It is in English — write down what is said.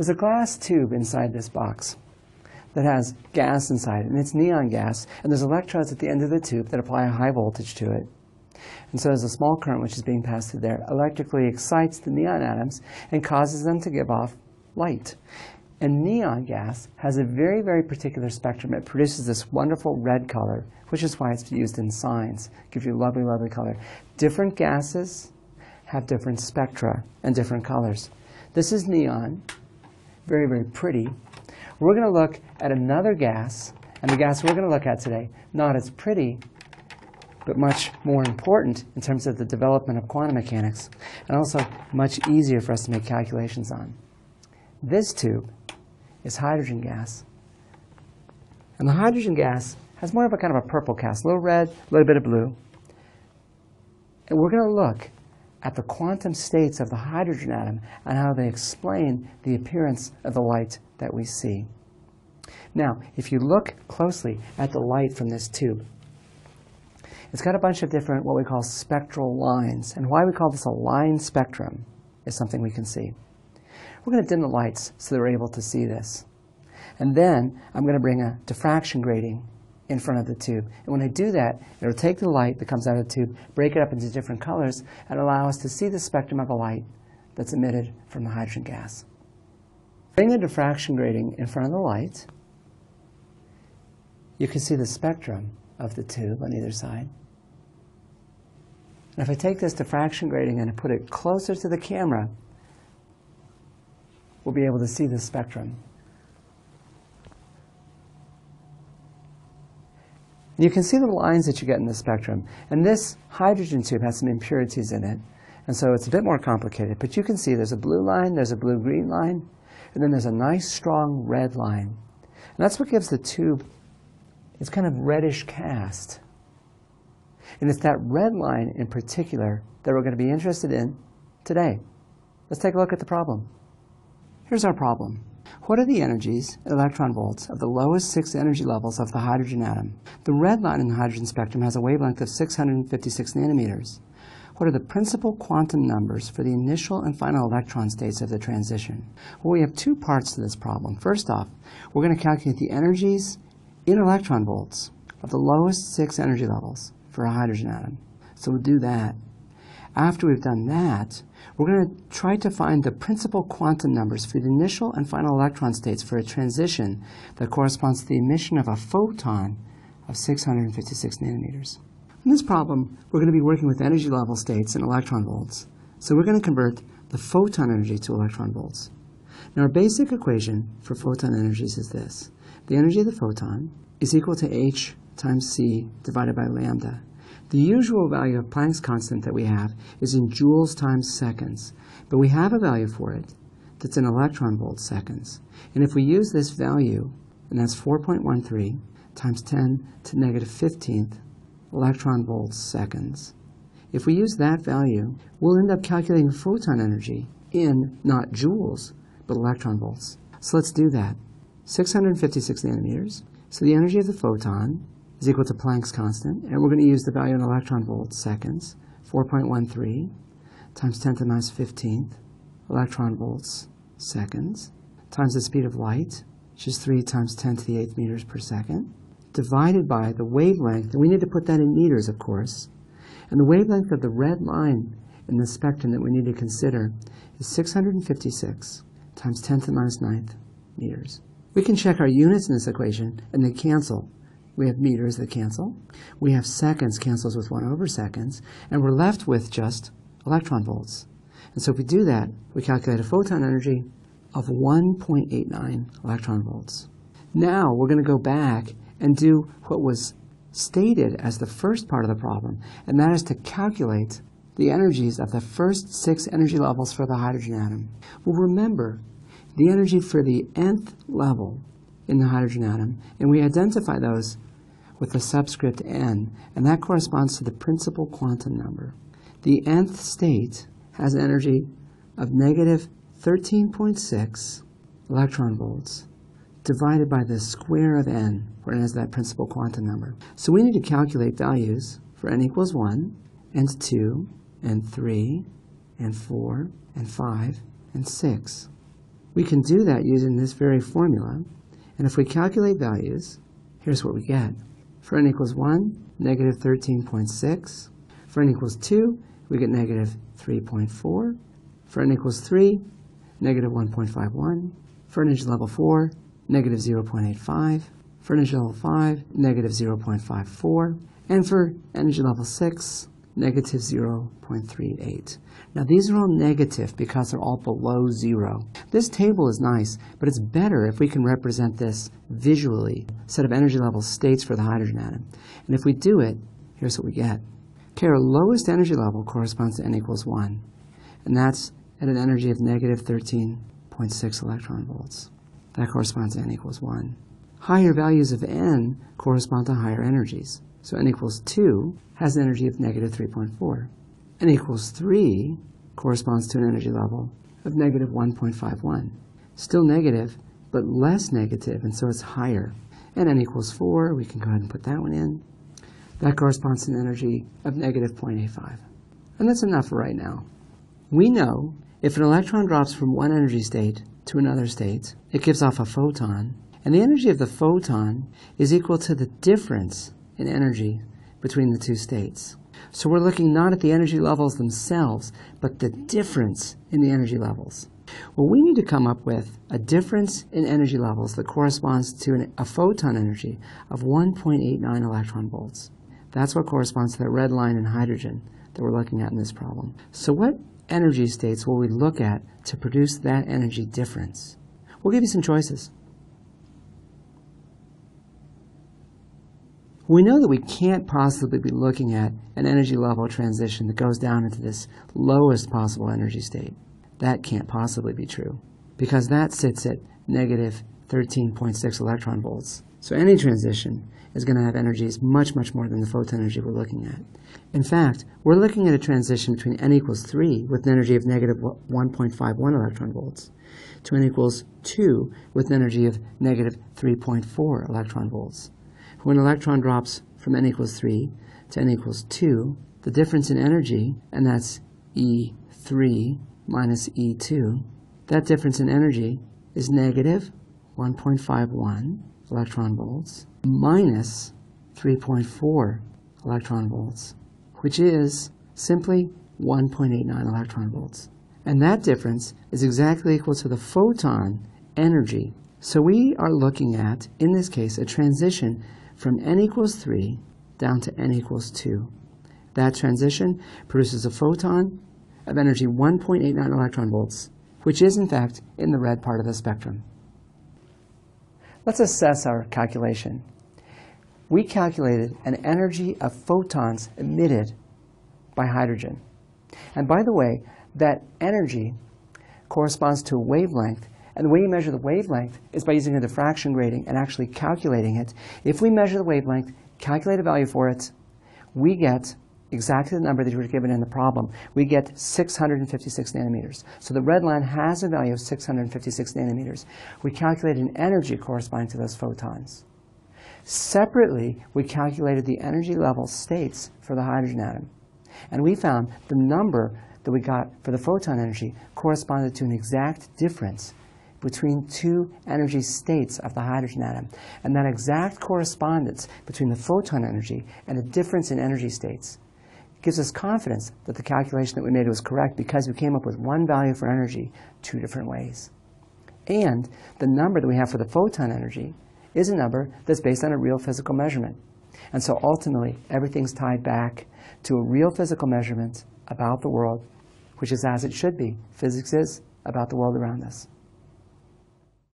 There's a glass tube inside this box that has gas inside it, and it's neon gas, and there's electrodes at the end of the tube that apply a high voltage to it. And so there's a small current which is being passed through there, electrically excites the neon atoms and causes them to give off light. And neon gas has a very, very particular spectrum. It produces this wonderful red color, which is why it's used in signs. Gives you a lovely, lovely color. Different gases have different spectra and different colors. This is neon, very, very pretty. We're going to look at another gas, and the gas we're going to look at today, not as pretty, but much more important in terms of the development of quantum mechanics, and also much easier for us to make calculations on. This tube is hydrogen gas. And the hydrogen gas has more of a kind of a purple cast, a little red, a little bit of blue. And we're going to look at the quantum states of the hydrogen atom and how they explain the appearance of the light that we see. Now, if you look closely at the light from this tube, it's got a bunch of different what we call spectral lines. And why we call this a line spectrum is something we can see. We're going to dim the lights so that we're able to see this. And then I'm going to bring a diffraction grating in front of the tube. And when I do that, it'll take the light that comes out of the tube, break it up into different colors, and allow us to see the spectrum of a light that's emitted from the hydrogen gas. Bring the diffraction grating in front of the light. You can see the spectrum of the tube on either side. And if I take this diffraction grating and I put it closer to the camera, we'll be able to see the spectrum. You can see the lines that you get in the spectrum. And this hydrogen tube has some impurities in it. And so it's a bit more complicated. But you can see there's a blue line, there's a blue-green line, and then there's a nice strong red line. And that's what gives the tube its kind of reddish cast. And it's that red line in particular that we're going to be interested in today. Let's take a look at the problem. Here's our problem. What are the energies, electron volts, of the lowest six energy levels of the hydrogen atom? The red line in the hydrogen spectrum has a wavelength of 656 nanometers. What are the principal quantum numbers for the initial and final electron states of the transition? Well, we have two parts to this problem. First off, we're going to calculate the energies in electron volts of the lowest six energy levels for a hydrogen atom. So we'll do that. After we've done that, we're going to try to find the principal quantum numbers for the initial and final electron states for a transition that corresponds to the emission of a photon of 656 nanometers. In this problem, we're going to be working with energy level states in electron volts. So we're going to convert the photon energy to electron volts. Now our basic equation for photon energies is this. The energy of the photon is equal to h times c divided by lambda. The usual value of Planck's constant that we have is in joules times seconds, but we have a value for it that's in electron volts seconds. And if we use this value, and that's 4.13 times 10 to negative 15th electron volts seconds, if we use that value, we'll end up calculating photon energy in not joules, but electron volts. So let's do that. 656 nanometers. So the energy of the photon is equal to Planck's constant, and we're going to use the value in electron volts seconds, 4.13 times 10 to the minus 15th electron volts seconds, times the speed of light, which is 3 times 10 to the 8th meters per second, divided by the wavelength, and we need to put that in meters, of course, and the wavelength of the red line in the spectrum that we need to consider is 656 times 10 to the minus 9th meters. We can check our units in this equation, and they cancel. We have meters that cancel. We have seconds cancels with 1 over seconds. And we're left with just electron volts. And so if we do that, we calculate a photon energy of 1.89 electron volts. Now we're going to go back and do what was stated as the first part of the problem, and that is to calculate the energies of the first six energy levels for the hydrogen atom. Well, remember, the energy for the nth level in the hydrogen atom, and we identify those with the subscript n, and that corresponds to the principal quantum number. The nth state has energy of negative 13.6 electron volts divided by the square of n, where n is that principal quantum number. So we need to calculate values for n equals 1, and 2, and 3, and 4, and 5, and 6. We can do that using this very formula. And if we calculate values, here's what we get. For n equals 1, negative 13.6. For n equals 2, we get negative 3.4. For n equals 3, negative 1.51. For energy level 4, negative 0.85. For energy level 5, negative 0.54. And for energy level 6, negative 0.38. Now these are all negative because they're all below zero. This table is nice, but it's better if we can represent this visually, set of energy level states for the hydrogen atom. And if we do it, here's what we get. Okay, our lowest energy level corresponds to n equals 1, and that's at an energy of negative 13.6 electron volts. That corresponds to n equals 1. Higher values of n correspond to higher energies. So n equals 2 has an energy of negative 3.4. n equals 3 corresponds to an energy level of negative 1.51. Still negative, but less negative, and so it's higher. And n equals 4, we can go ahead and put that one in. That corresponds to an energy of negative 0.85. And that's enough for right now. We know if an electron drops from one energy state to another state, it gives off a photon, and the energy of the photon is equal to the difference in energy between the two states. So we're looking not at the energy levels themselves, but the difference in the energy levels. Well, we need to come up with a difference in energy levels that corresponds to an, a photon energy of 1.89 electron volts. That's what corresponds to the red line in hydrogen that we're looking at in this problem. So what energy states will we look at to produce that energy difference? We'll give you some choices. We know that we can't possibly be looking at an energy level transition that goes down into this lowest possible energy state. That can't possibly be true because that sits at negative 13.6 electron volts. So any transition is going to have energies much, much more than the photon energy we're looking at. In fact, we're looking at a transition between n equals 3 with an energy of negative 1.51 electron volts to n equals 2 with an energy of negative 3.4 electron volts. When an electron drops from n equals 3 to n equals 2, the difference in energy, and that's E3 minus E2, that difference in energy is negative 1.51 electron volts minus 3.4 electron volts, which is simply 1.89 electron volts. And that difference is exactly equal to the photon energy. So we are looking at, in this case, a transition from n equals 3 down to n equals 2. That transition produces a photon of energy 1.89 electron volts, which is in fact in the red part of the spectrum. Let's assess our calculation. We calculated an energy of photons emitted by hydrogen. And by the way, that energy corresponds to a wavelength and the way you measure the wavelength is by using a diffraction grating and actually calculating it. If we measure the wavelength, calculate a value for it, we get exactly the number that you were given in the problem. We get 656 nanometers. So the red line has a value of 656 nanometers. We calculated an energy corresponding to those photons. Separately, we calculated the energy level states for the hydrogen atom. And we found the number that we got for the photon energy corresponded to an exact difference between two energy states of the hydrogen atom. And that exact correspondence between the photon energy and the difference in energy states gives us confidence that the calculation that we made was correct because we came up with one value for energy two different ways. And the number that we have for the photon energy is a number that's based on a real physical measurement. And so ultimately, everything's tied back to a real physical measurement about the world, which is as it should be. Physics is about the world around us.